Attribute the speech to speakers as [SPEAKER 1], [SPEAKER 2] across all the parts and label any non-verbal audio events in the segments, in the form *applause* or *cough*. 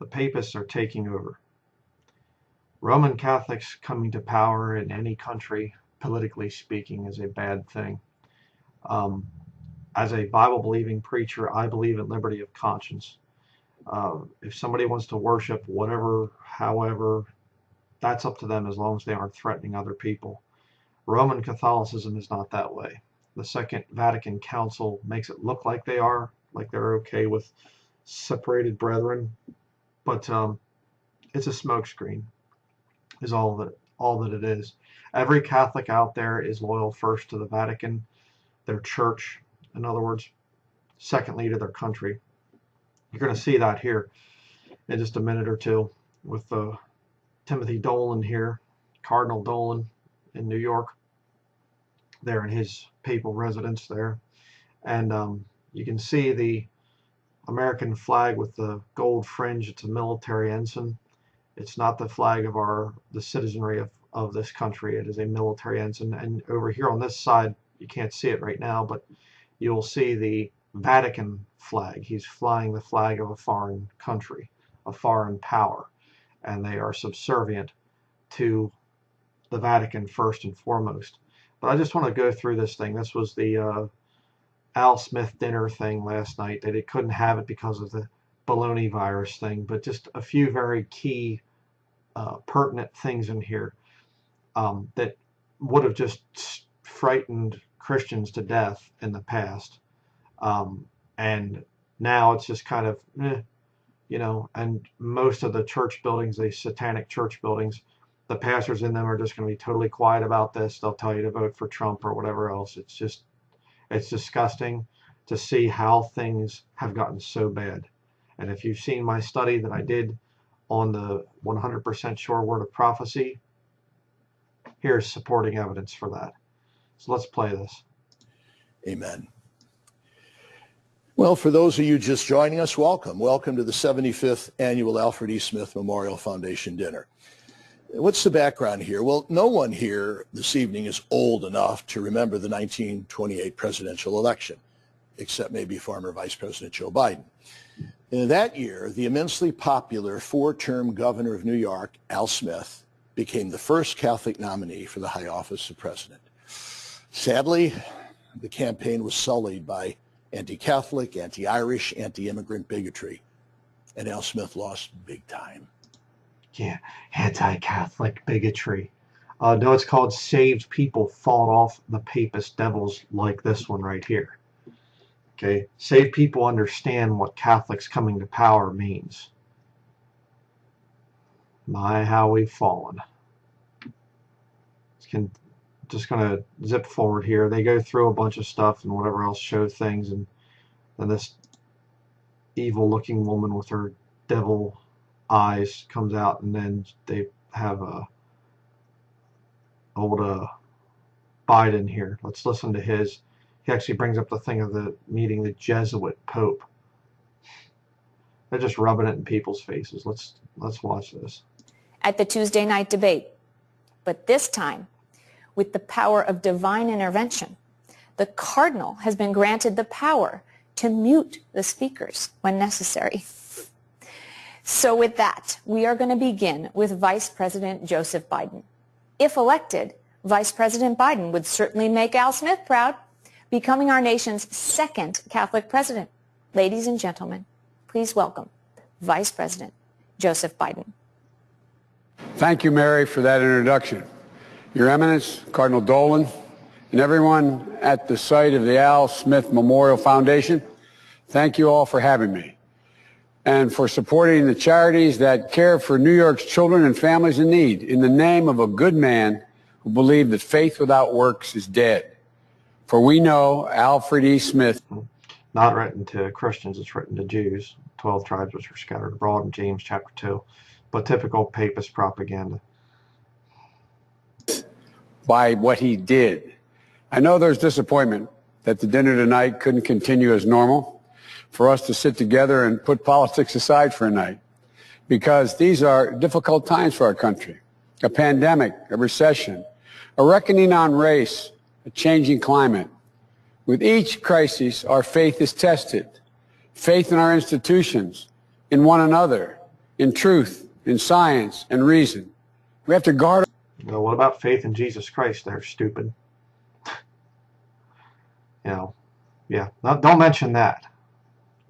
[SPEAKER 1] The papists are taking over. Roman Catholics coming to power in any country, politically speaking, is a bad thing. Um, as a Bible believing preacher, I believe in liberty of conscience. Uh, if somebody wants to worship whatever, however, that's up to them as long as they aren't threatening other people. Roman Catholicism is not that way. The Second Vatican Council makes it look like they are, like they're okay with separated brethren, but um, it's a smokescreen. Is all that all that it is. Every Catholic out there is loyal first to the Vatican, their church, in other words, secondly to their country. You're going to see that here in just a minute or two with uh, Timothy Dolan here, Cardinal Dolan in New York, there in his papal residence there. And um, you can see the American flag with the gold fringe. It's a military ensign. It's not the flag of our the citizenry of, of this country. It is a military ensign. And over here on this side, you can't see it right now, but you'll see the Vatican flag. He's flying the flag of a foreign country, a foreign power, and they are subservient to the Vatican first and foremost. But I just want to go through this thing. This was the uh, Al Smith dinner thing last night. They, they couldn't have it because of the baloney virus thing, but just a few very key, uh, pertinent things in here um, that would have just frightened Christians to death in the past. Um, and now it's just kind of, eh, you know, and most of the church buildings, the satanic church buildings, the pastors in them are just going to be totally quiet about this. They'll tell you to vote for Trump or whatever else. It's just, it's disgusting to see how things have gotten so bad. And if you've seen my study that I did on the 100% sure word of prophecy, here's supporting evidence for that. So let's play this.
[SPEAKER 2] Amen. Well, for those of you just joining us, welcome. Welcome to the 75th annual Alfred E. Smith Memorial Foundation dinner. What's the background here? Well, no one here this evening is old enough to remember the 1928 presidential election, except maybe former Vice President Joe Biden. In that year, the immensely popular four-term governor of New York, Al Smith, became the first Catholic nominee for the high office of president. Sadly, the campaign was sullied by anti-Catholic, anti-Irish, anti-immigrant bigotry. And Al Smith lost big time.
[SPEAKER 1] Yeah, anti-Catholic bigotry. Uh, no, it's called saved people fought off the papist devils like this one right here. Okay, saved people understand what Catholics coming to power means. My, how we've fallen. Can just going to zip forward here. They go through a bunch of stuff and whatever else, show things, and then this evil-looking woman with her devil eyes comes out, and then they have a old uh, Biden here. Let's listen to his. He actually brings up the thing of the meeting the Jesuit Pope. They're just rubbing it in people's faces. Let's let's watch this.
[SPEAKER 3] At the Tuesday night debate, but this time with the power of divine intervention. The cardinal has been granted the power to mute the speakers when necessary. So with that, we are going to begin with Vice President Joseph Biden. If elected, Vice President Biden would certainly make Al Smith proud, becoming our nation's second Catholic president. Ladies and gentlemen, please welcome Vice President Joseph Biden.
[SPEAKER 4] Thank you, Mary, for that introduction. Your Eminence, Cardinal Dolan, and everyone at the site of the Al Smith Memorial Foundation, thank you all for having me and for supporting the charities that care for New York's children and families in need in the name of a good man who believed that faith without works is dead. For we know Alfred E. Smith.
[SPEAKER 1] Not written to Christians, it's written to Jews, 12 tribes which were scattered abroad in James chapter 2, but typical papist propaganda
[SPEAKER 4] by what he did. I know there's disappointment that the dinner tonight couldn't continue as normal for us to sit together and put politics aside for a night because these are difficult times for our country. A pandemic, a recession, a reckoning on race, a changing climate. With each crisis, our faith is tested. Faith in our institutions, in one another, in truth, in science, and reason. We have to guard
[SPEAKER 1] Well, what about faith in Jesus Christ? They're stupid. *laughs* You know, yeah. Don't mention that.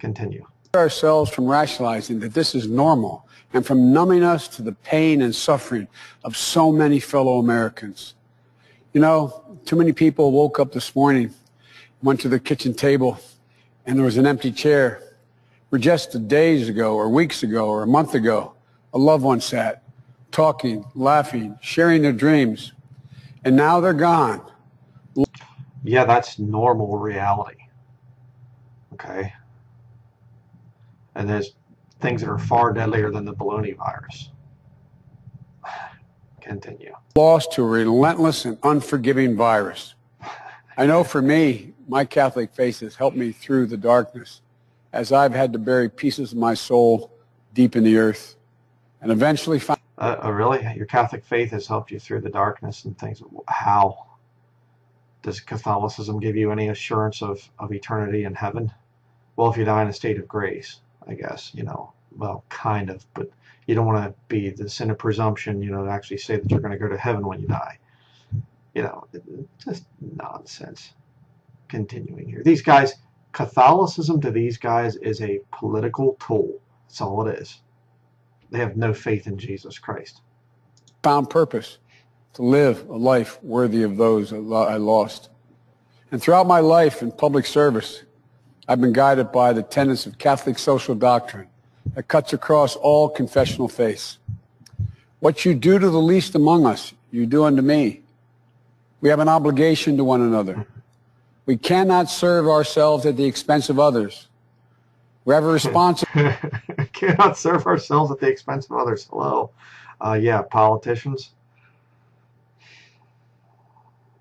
[SPEAKER 1] Continue.
[SPEAKER 4] ourselves from rationalizing that this is normal and from numbing us to the pain and suffering of so many fellow Americans. You know, too many people woke up this morning, went to the kitchen table, and there was an empty chair where just days ago or weeks ago or a month ago, a loved one sat, talking, laughing, sharing their dreams, and now they're gone.
[SPEAKER 1] Yeah, that's normal reality. Okay. And there's things that are far deadlier than the baloney virus. *sighs* Continue.
[SPEAKER 4] lost to a relentless and unforgiving virus. I know for me, my Catholic faith has helped me through the darkness as I've had to bury pieces of my soul deep in the earth and eventually find
[SPEAKER 1] Uh, uh, really? Your Catholic faith has helped you through the darkness and things. How? Does Catholicism give you any assurance of, of eternity in heaven? Well, if you die in a state of grace, I guess, you know, well, kind of, but you don't want to be the sin of presumption, you know, to actually say that you're going to go to heaven when you die. You know, just nonsense. Continuing here. These guys, Catholicism to these guys is a political tool. That's all it is. They have no faith in Jesus Christ.
[SPEAKER 4] found purpose to live a life worthy of those I lost. And throughout my life in public service, I've been guided by the tenets of Catholic social doctrine that cuts across all confessional faiths. What you do to the least among us, you do unto me. We have an obligation to one another. We cannot serve ourselves at the expense of others. We have a responsibility *laughs*
[SPEAKER 1] Cannot serve ourselves at the expense of others. Hello. Uh, yeah, politicians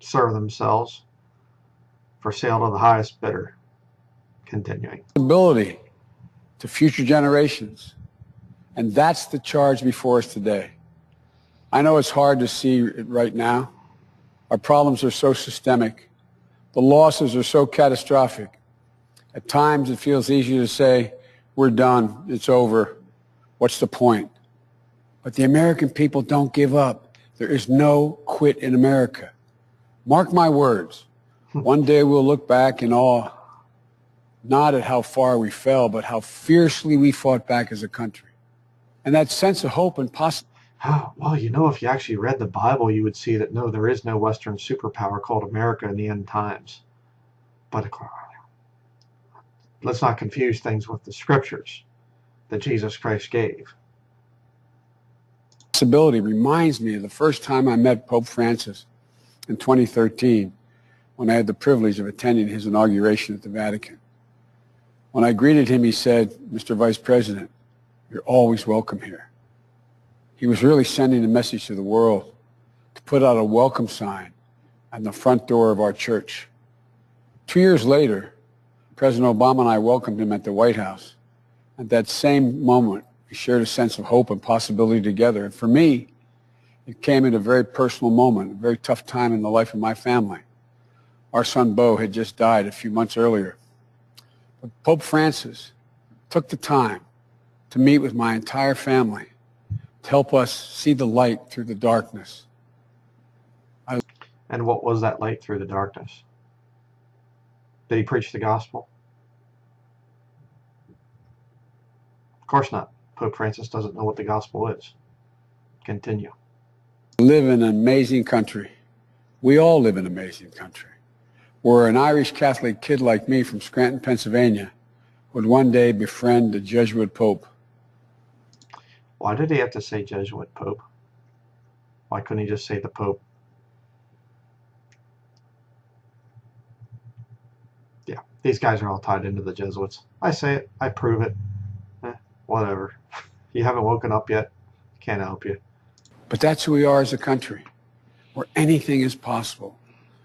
[SPEAKER 1] serve themselves for sale to the highest bidder. Continuing.
[SPEAKER 4] responsibility to future generations. And that's the charge before us today. I know it's hard to see it right now. Our problems are so systemic. The losses are so catastrophic. At times it feels easy to say, we're done, it's over, what's the point? But the American people don't give up. There is no quit in America. Mark my words. Hmm. One day we'll look back in awe not at how far we fell, but how fiercely we fought back as a country. And that sense of hope and possibility.
[SPEAKER 1] Well, you know, if you actually read the Bible, you would see that no, there is no Western superpower called America in the end times. But uh, let's not confuse things with the scriptures that Jesus Christ gave.
[SPEAKER 4] reminds me of the first time I met Pope Francis in 2013 when I had the privilege of attending his inauguration at the Vatican. When I greeted him, he said, Mr. Vice President, you're always welcome here. He was really sending a message to the world to put out a welcome sign on the front door of our church. Two years later, President Obama and I welcomed him at the White House. At that same moment, we shared a sense of hope and possibility together. And for me, it came at a very personal moment, a very tough time in the life of my family. Our son Bo had just died a few months earlier. But Pope Francis took the time to meet with my entire family to help us see the light through the darkness.
[SPEAKER 1] And what was that light through the darkness? Did he preach the gospel? Of course not. Pope Francis doesn't know what the gospel is. Continue.
[SPEAKER 4] live in an amazing country. We all live in an amazing country. Where an Irish Catholic kid like me from Scranton, Pennsylvania would one day befriend a Jesuit Pope.
[SPEAKER 1] Why did he have to say Jesuit Pope? Why couldn't he just say the Pope? Yeah, these guys are all tied into the Jesuits. I say it, I prove it. Eh, whatever. *laughs* You haven't woken up yet. Can't help you.
[SPEAKER 4] But that's who we are as a country, where anything is possible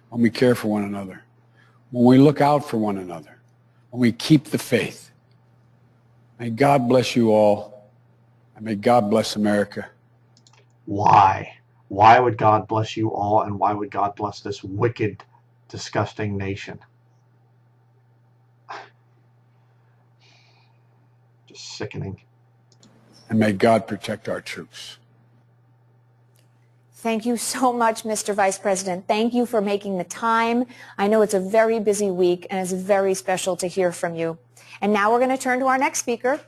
[SPEAKER 4] when we care for one another, when we look out for one another, when we keep the faith. May God bless you all, and may God bless America.
[SPEAKER 1] Why? Why would God bless you all, and why would God bless this wicked, disgusting nation? *sighs* Just sickening.
[SPEAKER 4] and may God protect our troops.
[SPEAKER 3] Thank you so much, Mr. Vice President. Thank you for making the time. I know it's a very busy week and it's very special to hear from you. And now we're going to turn to our next speaker.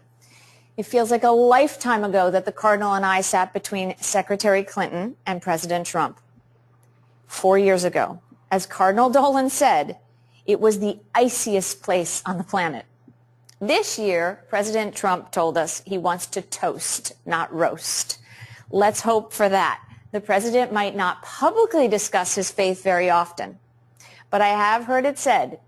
[SPEAKER 3] It feels like a lifetime ago that the Cardinal and I sat between Secretary Clinton and President Trump. Four years ago, as Cardinal Dolan said, it was the iciest place on the planet. This year, President Trump told us he wants to toast, not roast. Let's hope for that. The president might not publicly discuss his faith very often, but I have heard it said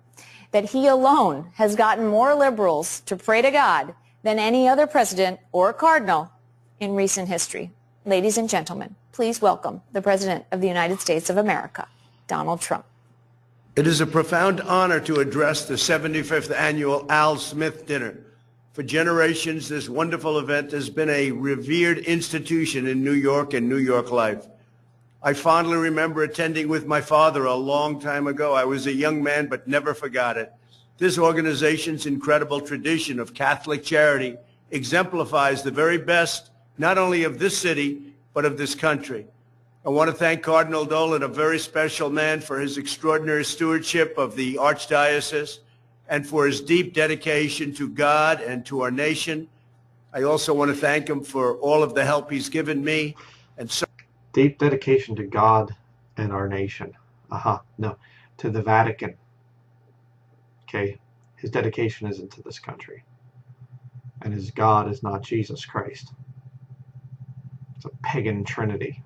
[SPEAKER 3] that he alone has gotten more liberals to pray to God than any other president or cardinal in recent history. Ladies and gentlemen, please welcome the President of the United States of America, Donald Trump.
[SPEAKER 5] It is a profound honor to address the 75th annual Al Smith Dinner. For generations, this wonderful event has been a revered institution in New York and New York life. I fondly remember attending with my father a long time ago. I was a young man, but never forgot it. This organization's incredible tradition of Catholic charity exemplifies the very best, not only of this city, but of this country. I want to thank Cardinal Dolan, a very special man, for his extraordinary stewardship of the Archdiocese and for his deep dedication to God and to our nation. I also want to thank him for all of the help he's given me. And so
[SPEAKER 1] Deep dedication to God and our nation. Uh-huh. No, to the Vatican. Okay. His dedication isn't to this country. And his God is not Jesus Christ. It's a pagan trinity.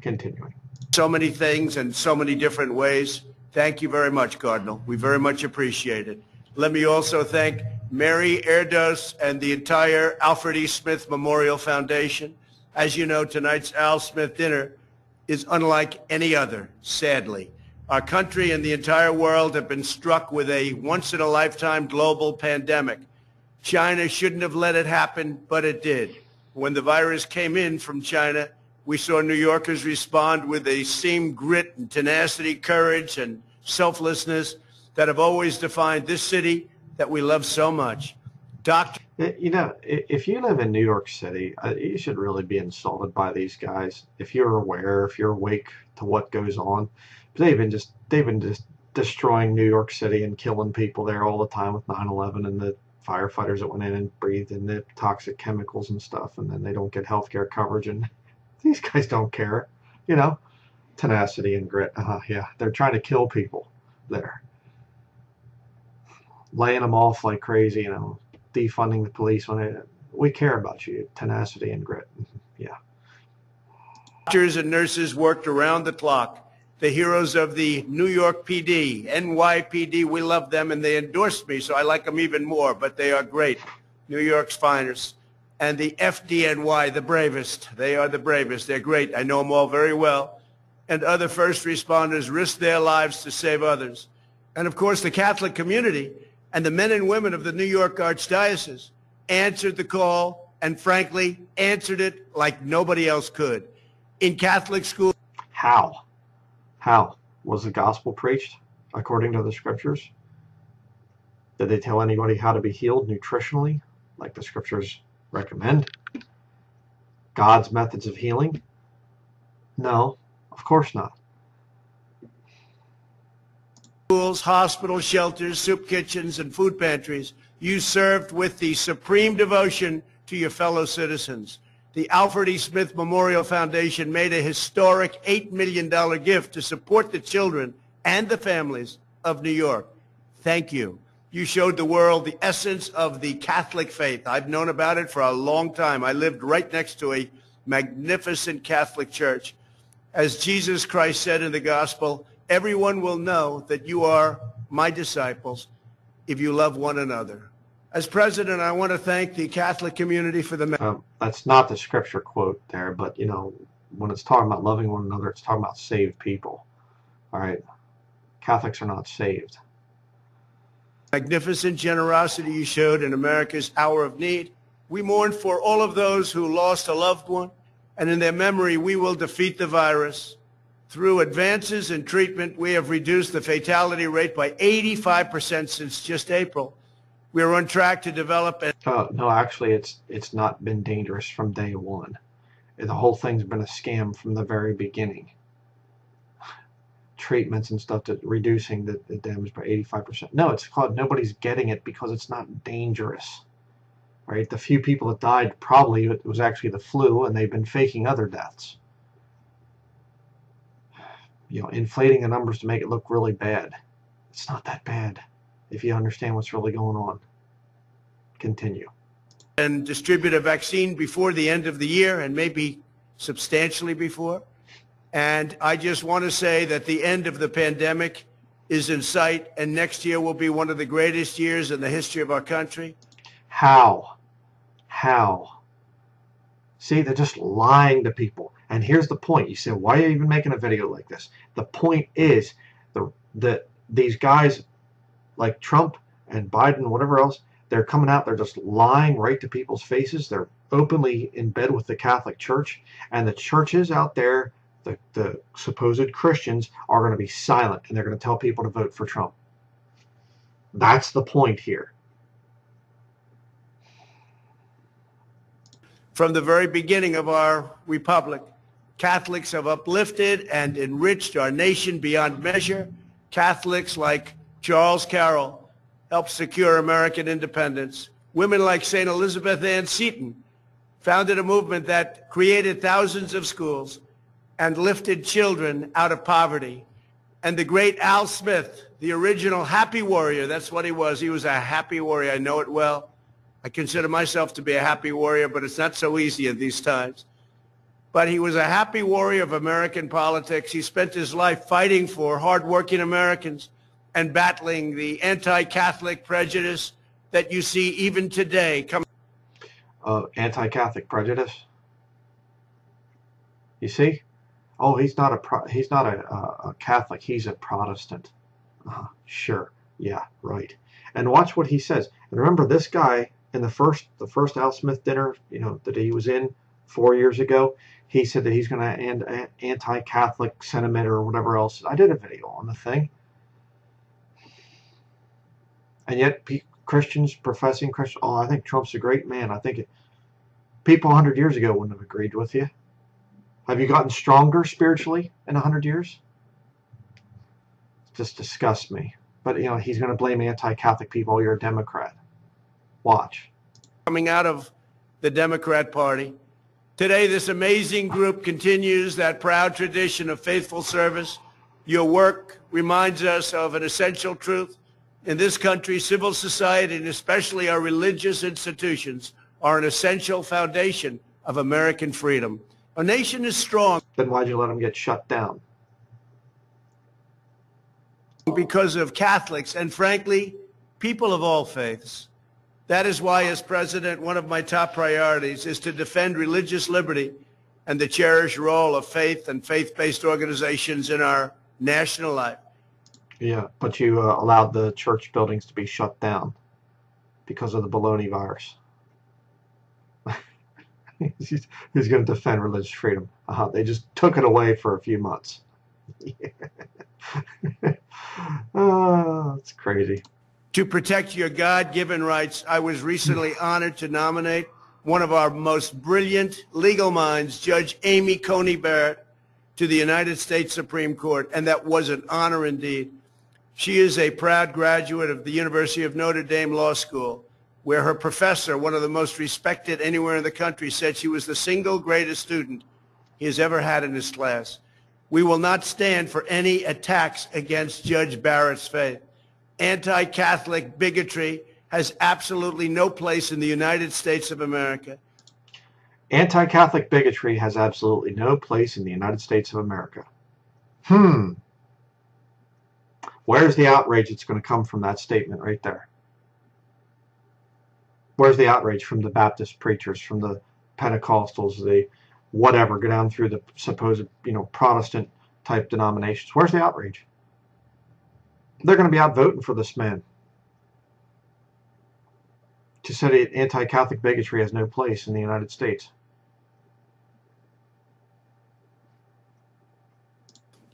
[SPEAKER 1] Continuing.
[SPEAKER 5] so many things and so many different ways. Thank you very much, Cardinal. We very much appreciate it. Let me also thank Mary Erdoes and the entire Alfred E. Smith Memorial Foundation. As you know, tonight's Al Smith dinner is unlike any other, sadly. Our country and the entire world have been struck with a once-in-a-lifetime global pandemic. China shouldn't have let it happen, but it did. When the virus came in from China, we saw New Yorkers respond with a same grit and tenacity, courage and selflessness that have always defined this city that we love so much. Doctor
[SPEAKER 1] You know, if you live in New York City, uh, you should really be insulted by these guys. If you're aware, if you're awake to what goes on, they've been just they've been just destroying New York City and killing people there all the time with 9/11 and the firefighters that went in and breathed in the toxic chemicals and stuff, and then they don't get health care coverage, and these guys don't care, you know. Tenacity and grit. Uh, yeah, they're trying to kill people there, laying them off like crazy, you know defunding the police when they, we care about you tenacity and grit yeah
[SPEAKER 5] Doctors and nurses worked around the clock. The heroes of the New York PD, NYPD, we love them and they endorsed me, so I like them even more, but they are great. New York's finest. And the FDNY, the bravest. They are the bravest. They're great. I know them all very well. And other first responders risk their lives to save others. And of course, the Catholic community and the men and women of the New York Archdiocese answered the call and frankly answered it like nobody else could. In Catholic schools,
[SPEAKER 1] how how was the gospel preached according to the scriptures did they tell anybody how to be healed nutritionally like the scriptures recommend god's methods of healing no of course not
[SPEAKER 5] schools, hospitals, shelters, soup kitchens, and food pantries, you served with the supreme devotion to your fellow citizens. The Alfred E. Smith Memorial Foundation made a historic $8 million gift to support the children and the families of New York. Thank you. You showed the world the essence of the Catholic faith. I've known about it for a long time. I lived right next to a magnificent Catholic church. As Jesus Christ said in the gospel, everyone will know that you are my disciples if you love one another. As president, I want to thank the Catholic community for the
[SPEAKER 1] um, that's not the scripture quote there but you know when it's talking about loving one another it's talking about saved people all right catholics are not saved
[SPEAKER 5] magnificent generosity you showed in America's hour of need. We mourn for all of those who lost a loved one, and in their memory, we will defeat the virus. Through advances in treatment, we have reduced the fatality rate by 85% since just April. We're on track to develop a
[SPEAKER 1] Uh, no, actually, it's it's not been dangerous from day one. The whole thing's been a scam from the very beginning. Treatments and stuff to reducing the, the damage by 85%. No, it's called nobody's getting it because it's not dangerous. Right? The few people that died probably it was actually the flu, and they've been faking other deaths. *sighs* You know, inflating the numbers to make it look really bad. It's not that bad if you understand what's really going on. Continue.
[SPEAKER 5] and distribute a vaccine before the end of the year and maybe substantially before. And I just want to say that the end of the pandemic is in sight and next year will be one of the greatest years in the history of our country.
[SPEAKER 1] How? How? See, they're just lying to people. And here's the point. You say, why are you even making a video like this? The point is the the these guys like Trump and Biden, whatever else, they're coming out, they're just lying right to people's faces. They're openly in bed with the Catholic Church. And the churches out there, the, the supposed Christians, are going to be silent and they're going to tell people to vote for Trump. That's the point here.
[SPEAKER 5] From the very beginning of our republic, Catholics have uplifted and enriched our nation beyond measure. Catholics like Charles Carroll helped secure American independence. Women like St. Elizabeth Ann Seton founded a movement that created thousands of schools and lifted children out of poverty. And the great Al Smith, the original happy warrior, that's what he was. He was a happy warrior. I know it well. I consider myself to be a happy warrior, but it's not so easy in these times. But he was a happy warrior of American politics. He spent his life fighting for hardworking Americans and battling the anti-Catholic prejudice that you see even today coming
[SPEAKER 1] uh, anti-Catholic prejudice. You see? Oh, he's not a pro- he's not a, a, a Catholic. He's a Protestant. Uh, sure. Yeah. Right. And watch what he says. And remember, this guy in the first the first Al Smith dinner, you know, that he was in four years ago, he said that he's going to end anti-Catholic sentiment or whatever else. I did a video on the thing. And yet, Christians, professing Christians, oh, I think Trump's a great man. I think it, people 100 years ago wouldn't have agreed with you. Have you gotten stronger spiritually in 100 years? Just disgusts me. But, you know, he's going to blame anti-Catholic people. You're a Democrat. Watch.
[SPEAKER 5] Coming out of the Democrat Party. Today, this amazing group continues that proud tradition of faithful service. Your work reminds us of an essential truth in this country, civil society, and especially our religious institutions, are an essential foundation of American freedom. Our nation is strong.
[SPEAKER 1] Then why'd you let them get shut down?
[SPEAKER 5] Because of Catholics and, frankly, people of all faiths. That is why, as president, one of my top priorities is to defend religious liberty and the cherished role of faith and faith-based organizations in our national life.
[SPEAKER 1] Yeah, but you uh, allowed the church buildings to be shut down because of the baloney virus. *laughs* he's, he's going to defend religious freedom. Uh-huh. They just took it away for a few months. *laughs* oh, it's crazy.
[SPEAKER 5] To protect your God-given rights, I was recently *laughs* honored to nominate one of our most brilliant legal minds, Judge Amy Coney Barrett, to the United States Supreme Court, and that was an honor indeed. She is a proud graduate of the University of Notre Dame Law School, where her professor, one of the most respected anywhere in the country, said she was the single greatest student he has ever had in his class. We will not stand for any attacks against Judge Barrett's faith. Anti-Catholic bigotry has absolutely no place in the United States of America.
[SPEAKER 1] Anti-Catholic bigotry has absolutely no place in the United States of America. Hmm. Where's the outrage that's going to come from that statement right there? Where's the outrage from the Baptist preachers, from the Pentecostals, the whatever, go down through the supposed, you know, Protestant type denominations? Where's the outrage? They're going to be out voting for this man. To say that anti-Catholic bigotry has no place in the United States.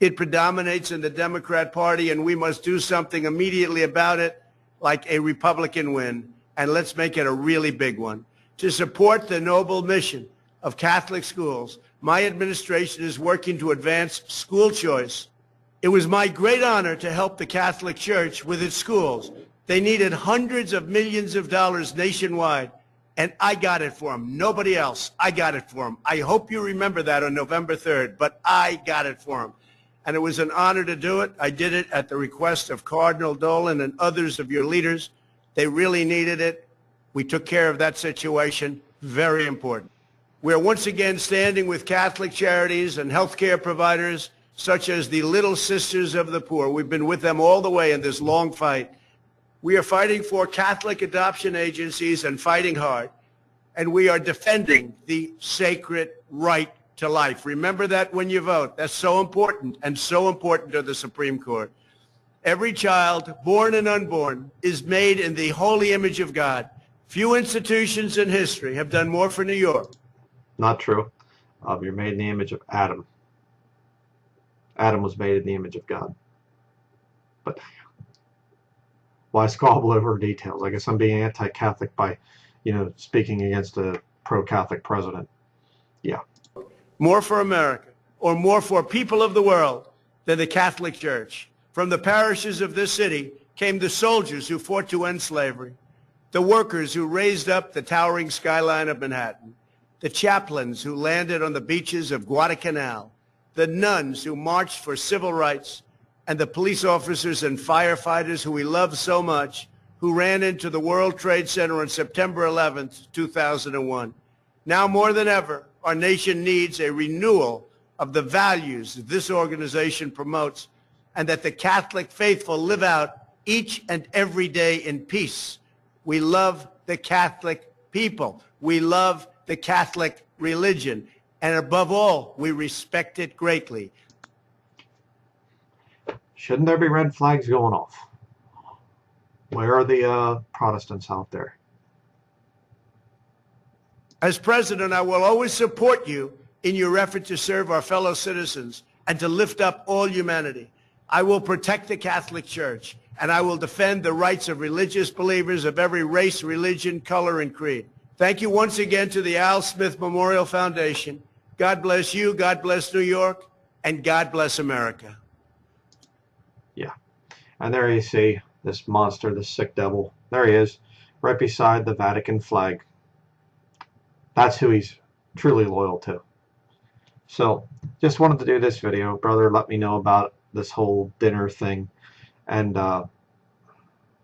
[SPEAKER 5] It predominates in the Democrat Party, and we must do something immediately about it, like a Republican win. And let's make it a really big one. To support the noble mission of Catholic schools, my administration is working to advance school choice. It was my great honor to help the Catholic Church with its schools. They needed hundreds of millions of dollars nationwide, and I got it for them. Nobody else. I got it for them. I hope you remember that on November 3rd, but I got it for them. And it was an honor to do it. I did it at the request of Cardinal Dolan and others of your leaders. They really needed it. We took care of that situation. Very important. We're once again standing with Catholic charities and healthcare providers such as the Little Sisters of the Poor. We've been with them all the way in this long fight. We are fighting for Catholic adoption agencies and fighting hard. And we are defending the sacred right to life. Remember that when you vote. That's so important and so important to the Supreme Court. Every child, born and unborn, is made in the holy image of God. Few institutions in history have done more for New York.
[SPEAKER 1] Not true. Um, you're made in the image of Adam. Adam was made in the image of God. But why squabble over details? I guess I'm being anti-Catholic by, you know, speaking against a pro-Catholic president. Yeah.
[SPEAKER 5] More for America, or more for people of the world than the Catholic Church. From the parishes of this city came the soldiers who fought to end slavery, the workers who raised up the towering skyline of Manhattan, the chaplains who landed on the beaches of Guadalcanal, the nuns who marched for civil rights, and the police officers and firefighters who we love so much who ran into the World Trade Center on September 11, 2001. Now more than ever, our nation needs a renewal of the values that this organization promotes and that the Catholic faithful live out each and every day in peace. We love the Catholic people. We love the Catholic religion. And above all, we respect it greatly.
[SPEAKER 1] Shouldn't there be red flags going off? Where are the uh, Protestants out there?
[SPEAKER 5] As president, I will always support you in your effort to serve our fellow citizens and to lift up all humanity. I will protect the Catholic Church, and I will defend the rights of religious believers of every race, religion, color, and creed. Thank you once again to the Al Smith Memorial Foundation. God bless you, God bless New York, and God bless America.
[SPEAKER 1] Yeah. And there you see this monster, this sick devil. There he is, right beside the Vatican flag. That's who he's truly loyal to. So, just wanted to do this video. Brother let me know about this whole dinner thing. And uh,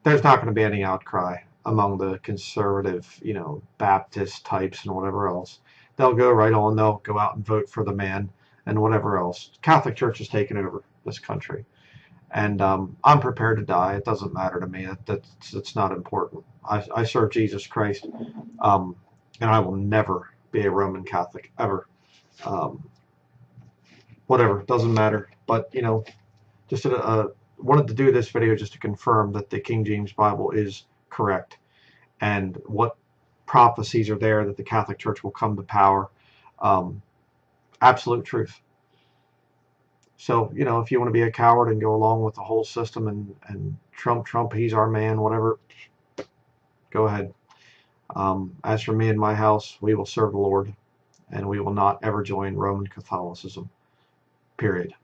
[SPEAKER 1] there's not going to be any outcry among the conservative, you know, Baptist types and whatever else. They'll go right on. They'll go out and vote for the man and whatever else. Catholic Church has taken over this country. And um, I'm prepared to die. It doesn't matter to me. That, that's, that's not important. I, I serve Jesus Christ. Um, and I will never be a Roman Catholic, ever. Um, whatever, doesn't matter. But, you know, just a, wanted to do this video just to confirm that the King James Bible is correct and what prophecies are there that the Catholic Church will come to power. Um, absolute truth. So, you know, if you want to be a coward and go along with the whole system and, and Trump, Trump, he's our man, whatever, go ahead. Um, as for me and my house, we will serve the Lord and we will not ever join Roman Catholicism. Period.